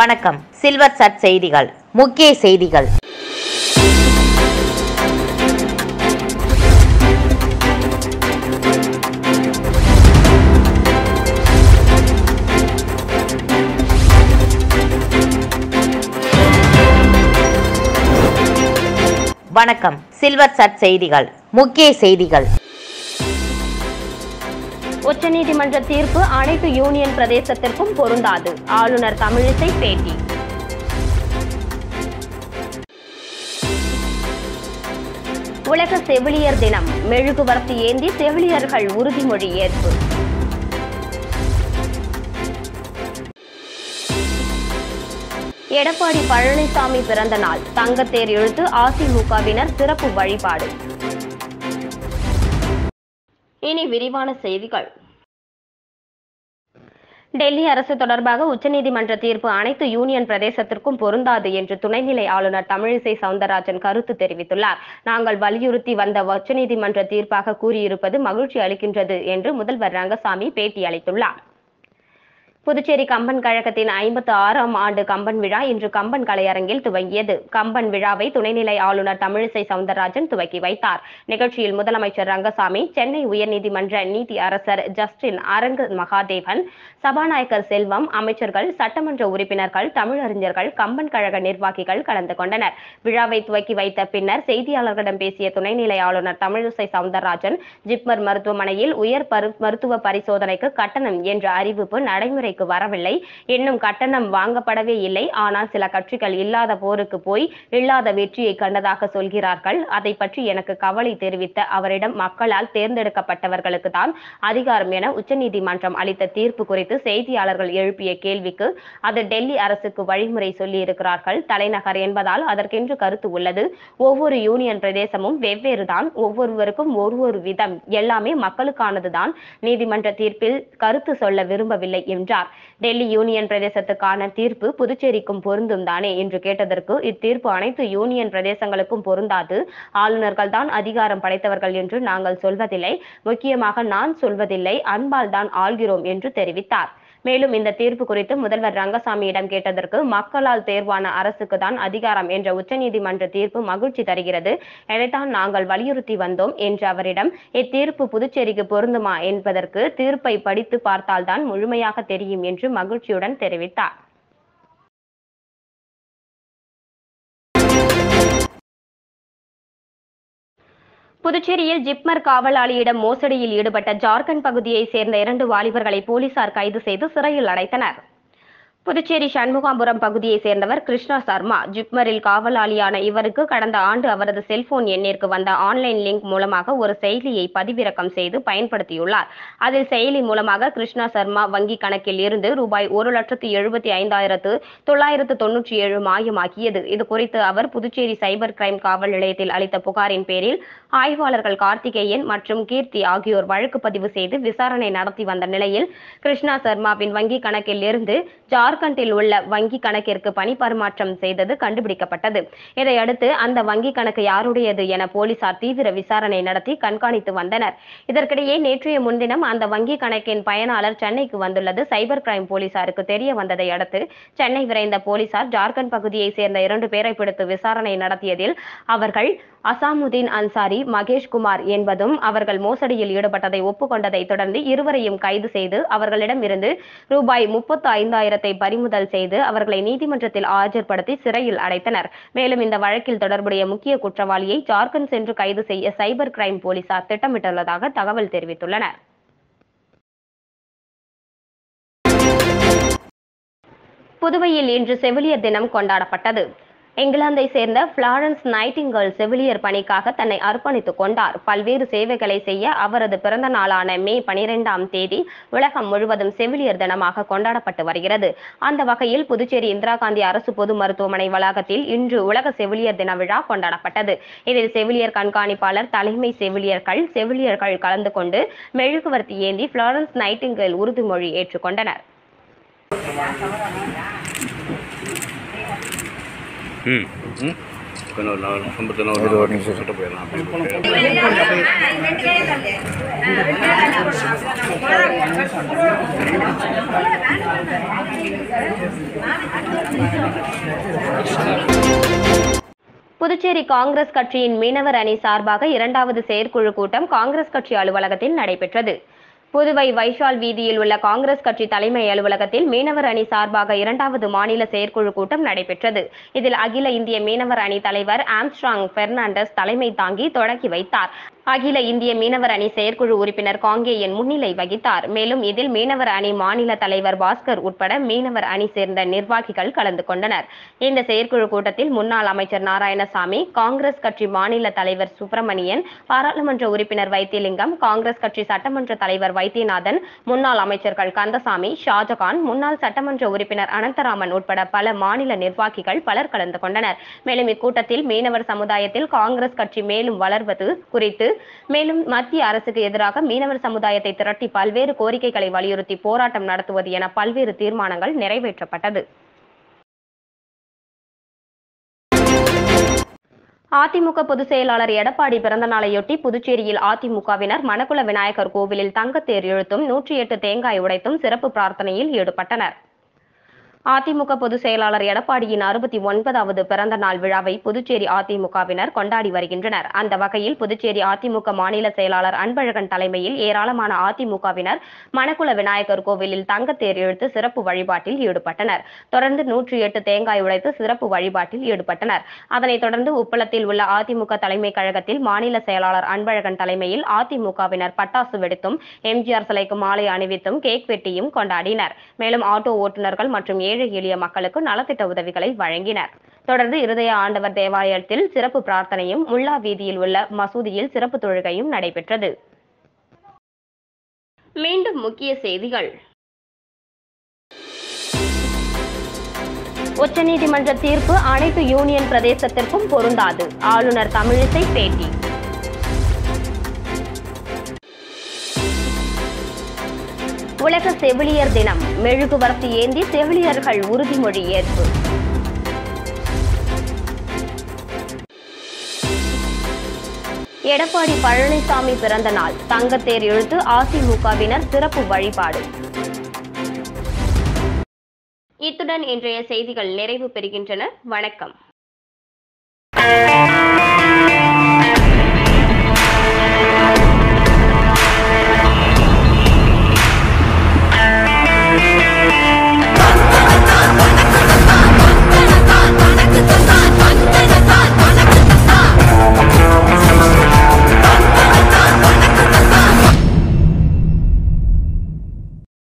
வணக்கம். சில்வர் சட் செய்திகள் முக்கிய செய்திகள். வணக்கம். சில்வர் சட் செய்திகள் முக்கிய செய்திகள். உச்சநீதிமன்ற தீர்ப்பு அனைத்து யூனியன் பிரதேசத்திற்கும் பொருந்தாது. ஆளுநர் தமிழிசை பேட்டி. உலக செவிலியர் தினம். மெழுகுவர்த்தி ஏந்தி செவிலியர்கள் உறுதிமொழி ஏற்பு. எடப்பாடி பழனிசாமி பிறந்த நாள். தங்கத்தேர் இழுத்து அதிமுகவினர் சிறப்பு வழிபாடு. இனி விரிவான செய்திகள். டெல்லி அரசு தொடர்பாக உச்சநீதிமன்ற தீர்ப்பு அனைத்து யூனியன் பிரதேசத்திற்கும் பொருந்தாது என்று துணைநிலை ஆளுநர் தமிழிசை சவுந்தரராஜன் கருத்து தெரிவித்துள்ளார். நாங்கள் வலியுறுத்தி வந்த உச்சநீதிமன்ற தீர்ப்பாக கூறியிருப்பது மகிழ்ச்சி அளிக்கின்றது என்று முதல்வர் ரங்கசாமி பேட்டி அளித்துள்ளார். புதுச்சேரி கம்பன் கழகத்தின் ஐம்பத்து ஆறாம் ஆண்டு கம்பன் விழா இன்று கம்பன் கலையரங்கில் துவங்கியது. கம்பன் விழாவை துணைநிலை ஆளுநர் தமிழிசை சவுந்தரராஜன் துவக்கி வைத்தார். நிகழ்ச்சியில் முதலமைச்சர் ரங்கசாமி சென்னை உயர்நீதிமன்ற நீதி அரசர் ஜஸ்டின் அரங்க மகாதேவன் சபாநாயகர் செல்வம் அமைச்சர்கள் சட்டமன்ற உறுப்பினர்கள் தமிழறிஞர்கள் கம்பன் கழக நிர்வாகிகள் கலந்து கொண்டனர். விழாவை துவக்கி வைத்த பின்னர் செய்தியாளர்களிடம் பேசிய துணைநிலை ஆளுநர் தமிழிசை சவுந்தரராஜன் ஜிப்மர் மருத்துவமனையில் உயர் பரு- மருத்துவ பரிசோதனைக்கு கட்டணம் என்ற அறிவிப்பு நடைமுறை நடைமுறைக்கு வரவில்லை. இன்னும் கட்டணம் வாங்கப்படவே இல்லை. ஆனால் சில கட்சிகள் இல்லாத போருக்கு போய் இல்லாத வெற்றியை கண்டதாக சொல்கிறார்கள். அதை பற்றி எனக்கு கவலை தெரிவித்த அவரிடம் மக்களால் தேர்ந்தெடுக்கப்பட்டவர்களுக்கு தான் அதிகாரம் என உச்சநீதிமன்றம் அளித்த தீர்ப்பு குறித்து செய்தியாளர்கள் எழுப்பிய கேள்விக்கு அது டெல்லி அரசுக்கு வழிமுறை சொல்லியிருக்கிறார்கள். தலைநகர் என்பதால் அதற்கென்று கருத்து உள்ளது. ஒவ்வொரு யூனியன் பிரதேசமும் வெவ்வேறு தான். ஒவ்வொருவருக்கும் ஒரு ஒரு விதம். எல்லாமே மக்களுக்கானதுதான். நீதிமன்ற தீர்ப்பில் கருத்து சொல்ல விரும்பவில்லை என்றார். டெல்லி யூனியன் பிரதேசத்துக்கான தீர்ப்பு புதுச்சேரிக்கும் பொருந்தும் தானே என்று கேட்டதற்கு இத்தீர்ப்பு அனைத்து யூனியன் பிரதேசங்களுக்கும் பொருந்தாது. ஆளுநர்கள் தான் அதிகாரம் படைத்தவர்கள் என்று நாங்கள் சொல்வதில்லை. முக்கியமாக நான் சொல்வதில்லை. அன்பால் தான் ஆள்கிறோம் என்று தெரிவித்தார். மேலும் இந்த தீர்ப்பு குறித்து முதல்வர் ரங்கசாமியிடம் கேட்டதற்கு மக்களால் தேர்வான அரசுக்கு தான் அதிகாரம் என்ற உச்சநீதிமன்ற தீர்ப்பு மகிழ்ச்சி தருகிறது. இதைத்தான் நாங்கள் வலியுறுத்தி வந்தோம் என்று அவரிடம் இத்தீர்ப்பு புதுச்சேரிக்கு பொருந்துமா? என்பதற்கு தீர்ப்பை படித்து பார்த்தால்தான் முழுமையாக தெரியும் என்று மகிழ்ச்சியுடன் தெரிவித்தார். புதுச்சேரியில் ஜிப்மர் காவலாளியிடம் மோசடியில் ஈடுபட்ட ஜார்க்கண்ட் பகுதியைச் சேர்ந்த இரண்டு வாலிபர்களை போலீசார் கைது செய்து சிறையில் அடைத்தனர். புதுச்சேரி சண்முகாபுரம் பகுதியைச் சேர்ந்தவர் கிருஷ்ணா சர்மா. ஜிப்மரில் காவலாளியான இவருக்கு கடந்த ஆண்டு அவரது செல்போன் எண்ணிற்கு வந்த ஆன்லைன் லிங்க் மூலமாக ஒரு செயலியை பதிவிறக்கம் செய்து பயன்படுத்தியுள்ளார். அதில் செயலி மூலமாக கிருஷ்ணா சர்மா வங்கி கணக்கில் இருந்து ரூபாய் ஒரு லட்சத்து எழுபத்தி ஐந்தாயிரத்து தொள்ளாயிரத்து தொன்னூற்றி ஏழு மாயமாக்கியது. இது குறித்து அவர் புதுச்சேரி சைபர் கிரைம் காவல் நிலையத்தில் அளித்த புகாரின் பேரில் ஆய்வாளர்கள் கார்த்திகேயன் மற்றும் கீர்த்தி ஆகியோர் வழக்கு பதிவு செய்து விசாரணை நடத்தி வந்த நிலையில் கிருஷ்ணா சர்மாவின் வங்கி கணக்கில் இருந்து ஜார் ஜார்க்கண்டில் உள்ள வங்கி கணக்கிற்கு பணி பரிமாற்றம் செய்தது கண்டுபிடிக்கப்பட்டது. இதையடுத்து அந்த வங்கி கணக்கு யாருடையது என போலீசார் தீவிர விசாரணை நடத்தி கண்காணித்து வந்தனர். இதற்கிடையே நேற்றைய முன்தினம் அந்த வங்கி கணக்கின் பயனாளர் சென்னைக்கு வந்துள்ளது. சைபர் கிரைம் போலீசாருக்கு தெரிய வந்ததை அடுத்து சென்னை விரைந்த போலீசார் ஜார்க்கண்ட் பகுதியைச் சேர்ந்த இரண்டு பேரை பிடித்து விசாரணை நடத்தியதில் அவர்கள் அசாமுதீன் அன்சாரி மகேஷ்குமார் என்பதும் அவர்கள் மோசடியில் ஈடுபட்டதை ஒப்புக்கொண்டதை தொடர்ந்து இருவரையும் கைது செய்து அவர்களிடம் இருந்து ரூபாய் முப்பத்து ஐந்தாயிரத்தை பறிமுதல் செய்து அவர்களை நீதிமன்றத்தில் ஆஜர்படுத்தி சிறையில் அடைத்தனர். மேலும் இந்த வழக்கில் தொடர்புடைய முக்கிய குற்றவாளியை ஜார்க்கண்ட் சென்று கைது செய்ய சைபர் கிரைம் போலீசார் திட்டமிட்டுள்ளதாக தகவல் தெரிவித்துள்ளனர். புதுவையில் இன்று செவிலியர் தினம் கொண்டாடப்பட்டது. இங்கிலாந்தை சேர்ந்த பிளாரன்ஸ் நைட்டிங்கல் செவிலியர் பணிக்காக தன்னை அர்ப்பணித்துக் கொண்டார். பல்வேறு சேவைகளை செய்ய அவரது பிறந்த நாளான மே பனிரெண்டாம் தேதி உலகம் முழுவதும் செவிலியர் தினமாக கொண்டாடப்பட்டு வருகிறது. அந்த வகையில் புதுச்சேரி இந்திரா காந்தி அரசு பொது மருத்துவமனை வளாகத்தில் இன்று உலக செவிலியர் தின விழா கொண்டாடப்பட்டது. இதில் செவிலியர் கண்காணிப்பாளர் தலைமை செவிலியர்கள் செவிலியர்கள் கலந்து கொண்டு மெழுகுவர்த்தி ஏந்தி பிளாரன்ஸ் நைட்டிங்கல் உறுதிமொழி ஏற்றுக்கொண்டனர் ம். ம். புதுச்சேரி காங்கிரஸ் கட்சியின் மீனவர் அணி சார்பாக இரண்டாவது செயற்குழு கூட்டம் காங்கிரஸ் கட்சி அலுவலகத்தில் நடைபெற்றது. புதுவை வைஷால் வீதியில் உள்ள காங்கிரஸ் கட்சி தலைமை அலுவலகத்தில் மீனவர் அணி சார்பாக இரண்டாவது மாநில செயற்குழு கூட்டம் நடைபெற்றது. இதில் அகில இந்திய மீனவர் அணி தலைவர் ஆம்ஸ்ட்ராங் பெர்னாண்டஸ் தலைமை தாங்கி தொடங்கி வைத்தார். அகில இந்திய மீனவர் அணி செயற்குழு உறுப்பினர் காங்கேயன் முன்னிலை வகித்தார். மேலும் இதில் மீனவர் அணி மாநில தலைவர் பாஸ்கர் உட்பட மீனவர் அணி சேர்ந்த நிர்வாகிகள் கலந்து கொண்டனர். இந்த செயற்குழு கூட்டத்தில் முன்னாள் அமைச்சர் நாராயணசாமி காங்கிரஸ் கட்சி மாநில தலைவர் சுப்பிரமணியன் பாராளுமன்ற உறுப்பினர் வைத்தியலிங்கம் காங்கிரஸ் கட்சி சட்டமன்ற தலைவர் வைத்தியநாதன் முன்னாள் அமைச்சர்கள் கந்தசாமி ஷாஜகான் முன்னாள் சட்டமன்ற உறுப்பினர் அனந்தராமன் உட்பட பல மாநில நிர்வாகிகள் பலர் கலந்து கொண்டனர். மேலும் இக்கூட்டத்தில் மீனவர் சமுதாயத்தில் காங்கிரஸ் கட்சி மேலும் வளர்வது குறித்து மேலும் மத்திய அரசுக்கு எதிராக மீனவர் சமுதாயத்தை திரட்டி பல்வேறு கோரிக்கைகளை வலியுறுத்தி போராட்டம் நடத்துவது என பல்வேறு தீர்மானங்கள் நிறைவேற்றப்பட்டது. அதிமுக பொதுச் செயலாளர் எடப்பாடி பிறந்த நாளையொட்டி புதுச்சேரியில் அதிமுகவினர் மணக்குள விநாயகர் கோவிலில் தங்கத்தேர் இழுத்தும் நூற்றி எட்டு தேங்காய் உடைத்தும் சிறப்பு பிரார்த்தனையில் ஈடுபட்டனர். அதிமுக பொதுச் செயலாளர் எடப்பாடியின் அறுபத்தி ஒன்பதாவது பிறந்த நாள் விழாவை புதுச்சேரி அதிமுகவினர் கொண்டாடி வருகின்றனர். அந்த வகையில் புதுச்சேரி அதிமுக மாநில செயலாளர் அன்பழகன் தலைமையில் ஏராளமான அதிமுகவினர் மணக்குள விநாயகர் கோவிலில் தங்கத்தேர் இழுத்து சிறப்பு வழிபாட்டில் ஈடுபட்டனர். தொடர்ந்து நூற்றி எட்டு தேங்காய் உடைத்து சிறப்பு வழிபாட்டில் ஈடுபட்டனர். அதனைத் தொடர்ந்து உப்பளத்தில் உள்ள அதிமுக தலைமை கழகத்தில் மாநில செயலாளர் அன்பழகன் தலைமையில் அதிமுகவினர் பட்டாசு வெடித்தும் எம்ஜிஆர் சிலைக்கு மாலை அணிவித்தும் கேக் வெட்டியும் கொண்டாடினர். மேலும் ஆட்டோ ஓட்டுநர்கள் மற்றும் ஏழை எளிய மக்களுக்கு நலத்திட்ட உதவிகளை வழங்கினர். தொடர்ந்து இருதய ஆண்டவர் தேவாலயத்தில் சிறப்பு பிரார்த்தனையும் முல்லா வீதியில் உள்ள மசூதியில் சிறப்பு தொழுகையும் நடைபெற்றது. மீண்டும் முக்கிய செய்திகள். உச்சநீதிமன்ற தீர்ப்பு அனைத்து யூனியன் பிரதேசத்திற்கும் பொருந்தாது. ஆளுநர் தமிழிசை பேட்டி. உலக செவிலியர் தினம். மெழுகுவர்த்தி ஏந்தி செவிலியர்கள் உறுதிமொழி ஏற்பு. எடப்பாடி பழனிசாமி பிறந்த நாள். தங்கத்தேர் இழுத்து அதிமுகவினர் சிறப்பு வழிபாடு. இத்துடன் இன்றைய செய்திகள் நிறைவு பெறுகின்றன. வணக்கம்.